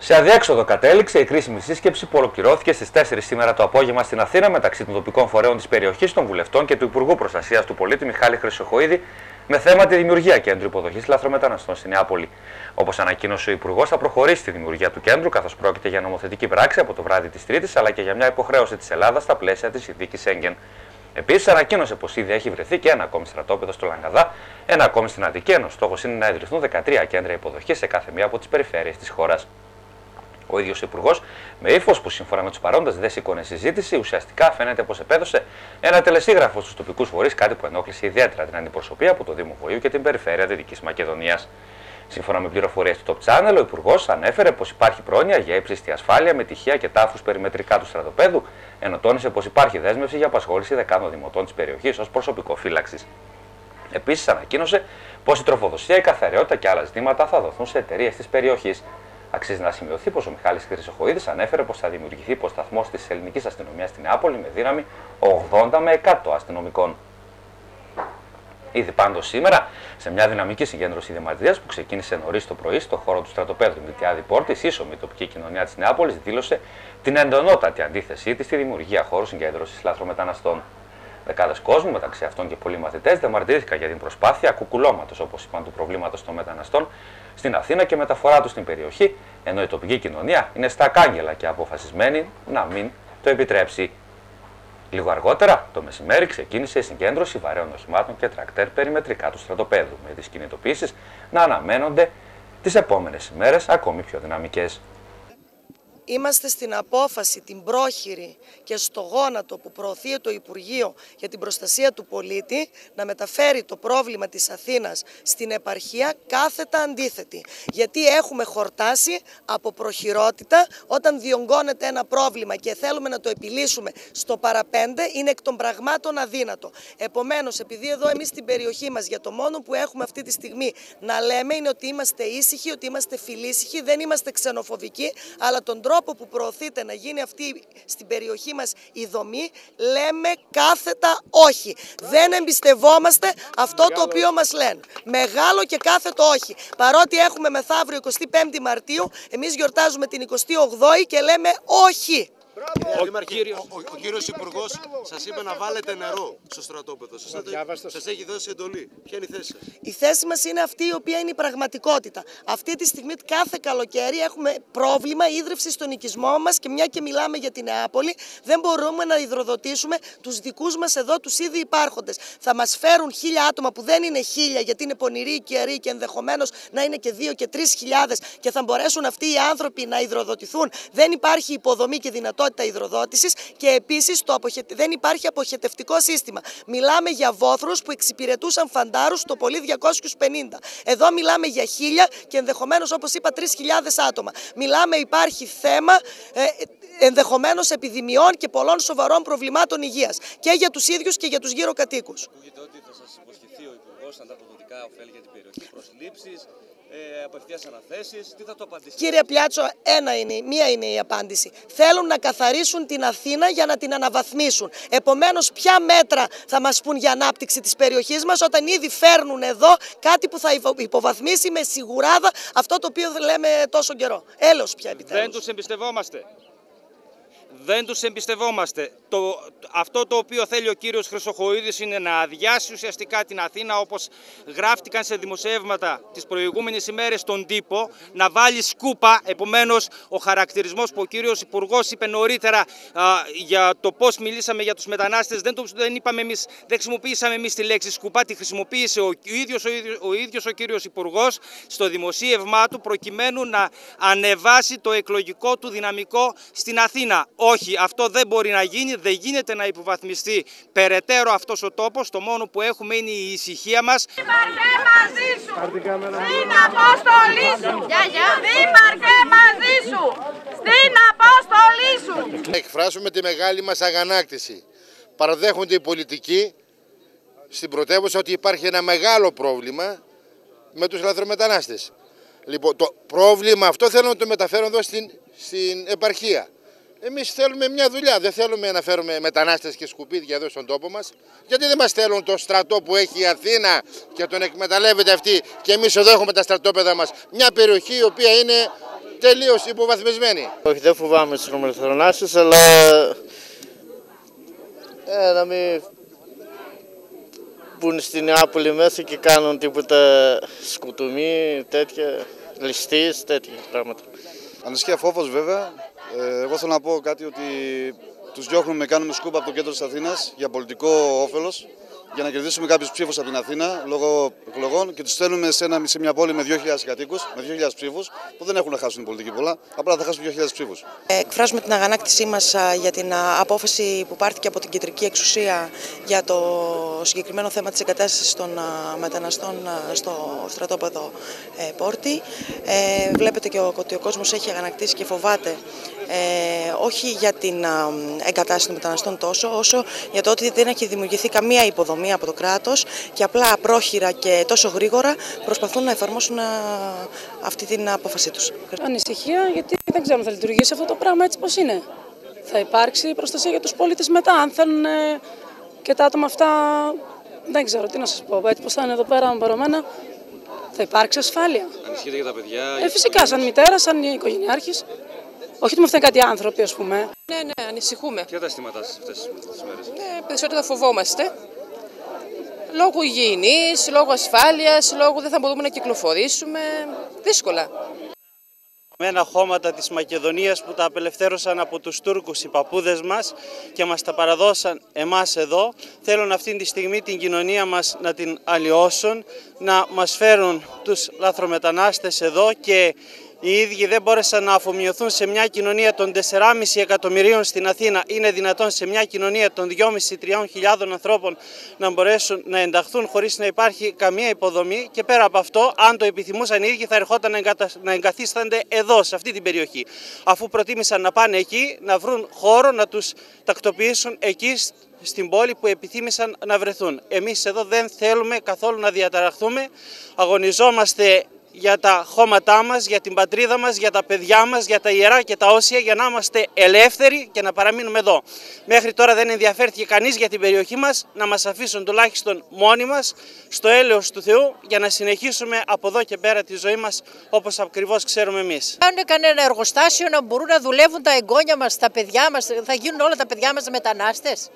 Σε αδιέξοδο κατέληξε η κρίσιμη σύσκεψη που ολοκληρώθηκε στις 4 σήμερα το απόγευμα στην Αθήνα μεταξύ των τοπικών φορέων της περιοχής, των βουλευτών και του Υπουργού Προστασίας του Πολίτη Μιχάλη Χρυσοχοίδη με θέμα τη δημιουργία κέντρου υποδοχής λαθρομεταναστών στην Νεάπολη. Όπως ανακοίνωσε ο Υπουργός, θα προχωρήσει τη δημιουργία του κέντρου, καθώς πρόκειται για νομοθετική πράξη από το βράδυ της Τρίτης, αλλά και για μια υποχρέωση της Ελλάδας στα πλαίσια της συνθήκης Σέγγεν. Επίσης, ανακοίνωσε πως ήδη έχει βρεθεί και ένα ακόμη στρατόπεδο στο Λαγκαδά, ένα ακόμη στην Αττική, ενώ στόχος είναι να ιδρυθούν 13 κέντρα υποδοχής σε κάθε μία από τις περιφέρειες της χώρας. Ο ίδιος Υπουργός, με ύφος που σύμφωνα με τους παρόντες δεν σήκωνε συζήτηση, ουσιαστικά φαίνεται πως επέδωσε ένα τελεσίγραφο στους τοπικούς φορείς, κάτι που ενόχλησε ιδιαίτερα την αντιπροσωπεία από το Δήμο Βοήου και την περιφέρεια Δυτικής Μακεδονίας. Σύμφωνα με πληροφορίες του Top Channel, ο Υπουργός ανέφερε πως υπάρχει πρόνοια για ύψιστη ασφάλεια με τυχεία και τάφους περιμετρικά του στρατοπέδου, ενώ τόνισε πως υπάρχει δέσμευση για απασχόληση δεκάδων δημοτών της περιοχής ως προσωπικό φύλαξης. Επίσης, ανακοίνωσε πως η τροφοδοσία, η καθαριότητα και άλλα ζητήματα θα δοθούν σε εταιρείες της περιοχής. Αξίζει να σημειωθεί πως ο Μιχάλης Χρυσοχοίδης ανέφερε πως θα δημιουργηθεί υποσταθμό της ελληνικής αστυνομίας στην Νεάπολη με δύναμη 80 με 100 αστυνομικών. Ήδη πάντως σήμερα, σε μια δυναμική συγκέντρωση διαμαρτυρία που ξεκίνησε νωρίς το πρωί στο χώρο του στρατοπέδου Μητιάδη Πόρτης, ίσομη τοπική κοινωνία της Νεάπολης δήλωσε την εντονότατη αντίθεσή της στη δημιουργία χώρου συγκέντρωσης λαθρομεταναστών. Δεκάδε κόσμου, μεταξύ αυτών και πολλοί μαθητές, διαμαρτυρήθηκαν για την προσπάθεια κουκουλώματος, όπως είπαν, του προβλήματος των μεταναστών στην Αθήνα και μεταφορά τους στην περιοχή, ενώ η τοπική κοινωνία είναι στα κάγκελα και αποφασισμένη να μην το επιτρέψει. Λίγο αργότερα, το μεσημέρι, ξεκίνησε η συγκέντρωση βαρέων οχημάτων και τρακτέρ περιμετρικά του στρατοπέδου, με τις κινητοποιήσει να αναμένονται τις επόμενες ημέρες ακόμη πιο δυναμικές. Είμαστε στην απόφαση, την πρόχειρη και στο γόνατο που προωθεί το Υπουργείο για την προστασία του πολίτη να μεταφέρει το πρόβλημα της Αθήνας στην επαρχία κάθετα αντίθετη. Γιατί έχουμε χορτάσει από προχειρότητα όταν διονγκώνεται ένα πρόβλημα και θέλουμε να το επιλύσουμε στο παραπέντε είναι εκ των πραγμάτων αδύνατο. Επομένως, επειδή εδώ εμείς στην περιοχή μας για το μόνο που έχουμε αυτή τη στιγμή να λέμε είναι ότι είμαστε ήσυχοι, ότι είμαστε φιλήσυχοι, δεν είμαστε ξενοφοβικοί, αλλά τον τρόπο τρόπο που προωθείται να γίνει αυτή στην περιοχή μας η δομή, λέμε κάθετα όχι. Δεν εμπιστευόμαστε αυτό το οποίο μας λένε. Μεγάλο και κάθετο όχι. Παρότι έχουμε μεθαύριο 25η Μαρτίου, εμείς γιορτάζουμε την 28η και λέμε όχι. Ο, κύριο... ο, ο κύριος Υπουργός σας είπε να βάλετε νερό στο στρατόπεδο. Σας, σας έχει δώσει εντολή. Ποια είναι η θέση σας; Η θέση μας είναι αυτή η οποία είναι η πραγματικότητα. Αυτή τη στιγμή κάθε καλοκαίρι έχουμε πρόβλημα ίδρυυσης στον οικισμό μας και μια και μιλάμε για την Νεάπολη δεν μπορούμε να υδροδοτήσουμε τους δικούς μας εδώ τους ήδη υπάρχοντες. Θα μας φέρουν χίλια άτομα που δεν είναι χίλια γιατί είναι πονηροί και ιεροί και ενδεχομένως να είναι και δύο και τρεις χιλιάδες και θα μπορέσουν αυτοί οι άνθρωποι να υδροδοτηθούν. Δεν υπάρχει υποδομή και δυνατότητα δυνατότητα υδροδότησης και επίσης δεν υπάρχει αποχετευτικό σύστημα. Μιλάμε για βόθρους που εξυπηρετούσαν φαντάρους το πολύ 250. Εδώ μιλάμε για χίλια και ενδεχομένως, όπως είπα, 3.000 άτομα. Μιλάμε, υπάρχει θέμα ε, ενδεχομένως επιδημιών και πολλών σοβαρών προβλημάτων υγείας και για τους ίδιους και για τους γύρω κατοίκους. Ακούγεται ότι θα σας υποσχεθεί ο Υπουργός ανταποδοτικά ωφέλη για την περιοχή, προσλήψεις, ε, απευθείας αναθέσεις, τι θα το απαντήσετε; Κύριε Πλιάτσο, ένα είναι, μία είναι η απάντηση. Θέλουν να καθαρίσουν την Αθήνα για να την αναβαθμίσουν. Επομένως, ποια μέτρα θα μας πούν για ανάπτυξη της περιοχής μας όταν ήδη φέρνουν εδώ κάτι που θα υποβαθμίσει με σιγουράδα αυτό το οποίο λέμε τόσο καιρό. Έλος πια επιτέλους. Δεν τους εμπιστευόμαστε δεν τους εμπιστευόμαστε. Το, αυτό το οποίο θέλει ο κύριος Χρυσοχοίδης είναι να αδειάσει ουσιαστικά την Αθήνα όπως γράφτηκαν σε δημοσιεύματα τις προηγούμενες ημέρες στον τύπο, να βάλει σκούπα, επομένως ο χαρακτηρισμός που ο κύριος Υπουργός είπε νωρίτερα για το πώς μιλήσαμε για τους μετανάστες, δεν, το, δεν, είπαμε εμείς, δεν χρησιμοποίησαμε εμείς τη λέξη σκούπα, τη χρησιμοποίησε ο, ίδιος, ο, ο ίδιος ο κύριος Υπουργός στο δημοσίευμά του προκειμένου να ανεβάσει το εκλογικό του δυναμικό στην Αθήνα. Όχι, αυτό δεν μπορεί να γίνει, δεν γίνεται να υποβαθμιστεί περαιτέρω αυτός ο τόπος. Το μόνο που έχουμε είναι η ησυχία μας. Δήμαρχε μαζί σου, στην αποστολή σου, δήμαρχε μαζί σου, στην αποστολή σου. Εκφράσουμε τη μεγάλη μας αγανάκτηση. Παραδέχονται οι πολιτικοί στην πρωτεύουσα ότι υπάρχει ένα μεγάλο πρόβλημα με τους λαθρομετανάστες. Λοιπόν, το πρόβλημα αυτό θέλω να το μεταφέρω εδώ στην, στην επαρχία. Εμείς θέλουμε μια δουλειά. Δεν θέλουμε να φέρουμε μετανάστες και σκουπίδια εδώ στον τόπο μας. Γιατί δεν μας θέλουν το στρατό που έχει η Αθήνα και τον εκμεταλλεύεται αυτή και εμείς εδώ έχουμε τα στρατόπεδα μας. Μια περιοχή η οποία είναι τελείως υποβαθμισμένη. Όχι, δεν φοβάμαι τους τρομελευθερονάστες, αλλά ε, να μην μπουν στην Νεάπολη μέσα και κάνουν τίποτα σκουτουμί, τέτοια, ληστείς, τέτοια πράγματα. Ανησυχία φόβος βέβαια. Ε, εγώ θέλω να πω κάτι ότι τους διώχνουμε, κάνουμε σκούπα από το κέντρο της Αθήνας για πολιτικό όφελος για να κερδίσουμε κάποιους ψήφους από την Αθήνα λόγω εκλογών και τους στέλνουμε σε, ένα, σε μια πόλη με 2.000 κατοίκους, με 2.000 ψήφους, που δεν έχουν να χάσουν την πολιτική πολλά, απλά θα χάσουν 2.000 ψήφους. Εκφράζουμε την αγανάκτησή μας για την απόφαση που πάρθηκε από την κεντρική εξουσία για το συγκεκριμένο θέμα της εγκατάστασης των μεταναστών στο στρατόπεδο ε, Πόρτη. Ε, βλέπετε και ότι ο κόσμος έχει αγανακτήσει και φοβάται ε, όχι για την εγκατάσταση των μεταναστών τόσο, όσο για το ότι δεν έχει δημιουργηθεί καμία υποδομή από το κράτος και απλά πρόχειρα και τόσο γρήγορα προσπαθούν να εφαρμόσουν αυτή την απόφασή τους. Ανησυχία γιατί δεν ξέρουμε θα λειτουργήσει αυτό το πράγμα έτσι πώς είναι. Θα υπάρξει προστασία για τους πολίτες μετά, αν θέλουν και τα άτομα αυτά, δεν ξέρω τι να σας πω, έτσι πως θα είναι εδώ πέρα μπαρωμένα, θα υπάρξει ασφάλεια. Ανησυχείτε για τα παιδιά. Ε, φυσικά, σαν μητέρα, σαν οικογενειάρχης. Όχι ότι μου φταίνει κάτι άνθρωποι, ας πούμε. Ναι, ναι, ανησυχούμε. Ποια τα αισθήματά σας αυτές τις μέρες; Ναι, περισσότερο φοβόμαστε. Λόγω υγιεινής, λόγω ασφάλειας, λόγω δεν θα μπορούμε να κυκλοφορήσουμε. Δύσκολα. Μένα χώματα της Μακεδονίας που τα απελευθέρωσαν από τους Τούρκους οι παππούδες μας και μας τα παραδώσαν εμάς εδώ. Θέλουν αυτή τη στιγμή την κοινωνία μας να την αλλοιώσουν, να μας φέρουν τους λαθρομετανάστες εδώ και οι ίδιοι δεν μπόρεσαν να αφομοιωθούν σε μια κοινωνία των 4,5 εκατομμυρίων στην Αθήνα. Είναι δυνατόν σε μια κοινωνία των 2,5-3 χιλιάδων ανθρώπων να μπορέσουν να ενταχθούν χωρίς να υπάρχει καμία υποδομή και πέρα από αυτό, αν το επιθυμούσαν οι ίδιοι θα ερχόταν να εγκαθίστανται εδώ, σε αυτή την περιοχή. Αφού προτίμησαν να πάνε εκεί, να βρουν χώρο, να τους τακτοποιήσουν εκεί στην πόλη που επιθύμησαν να βρεθούν. Εμείς εδώ δεν θέλουμε καθόλου να διαταραχθούμε, αγωνιζόμαστε για τα χώματά μας, για την πατρίδα μας, για τα παιδιά μας, για τα ιερά και τα όσια, για να είμαστε ελεύθεροι και να παραμείνουμε εδώ. Μέχρι τώρα δεν ενδιαφέρθηκε κανείς για την περιοχή μας, να μας αφήσουν τουλάχιστον μόνοι μας, στο έλεος του Θεού, για να συνεχίσουμε από εδώ και πέρα τη ζωή μας όπως ακριβώς ξέρουμε εμείς. Κάνουν κανένα εργοστάσιο να μπορούν να δουλεύουν τα εγγόνια μας, τα παιδιά μας, θα γίνουν όλα τα παιδιά μας μετανάστες.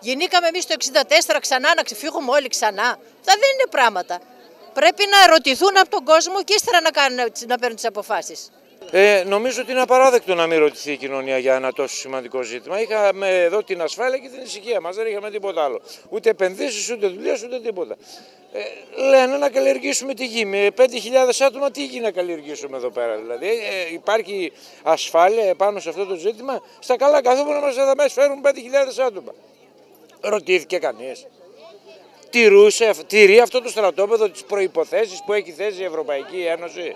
Γεννήκαμε εμείς το 64 ξανά να ξεφύγουμε όλοι ξανά. Αυτά δεν είναι πράγματα πρέπει να ερωτηθούν από τον κόσμο και ύστερα να, κάνουν, να παίρνουν τις αποφάσεις. Ε, νομίζω ότι είναι απαράδεκτο να μην ρωτηθεί η κοινωνία για ένα τόσο σημαντικό ζήτημα. Είχαμε εδώ την ασφάλεια και την ησυχία μας, δεν είχαμε τίποτα άλλο. Ούτε επενδύσεις, ούτε δουλειές, ούτε τίποτα. Ε, λένε να καλλιεργήσουμε τη γη. Με 5.000 άτομα, τι γη να καλλιεργήσουμε εδώ πέρα. Δηλαδή, ε, υπάρχει ασφάλεια πάνω σε αυτό το ζήτημα; Στα καλά καθόμενα μας θα μα φέρουν 5.000 άτομα. Ρωτήθηκε κανείς τηρούσε, τηρεί αυτό το στρατόπεδο τις προϋποθέσεις που έχει θέσει η Ευρωπαϊκή Ένωση;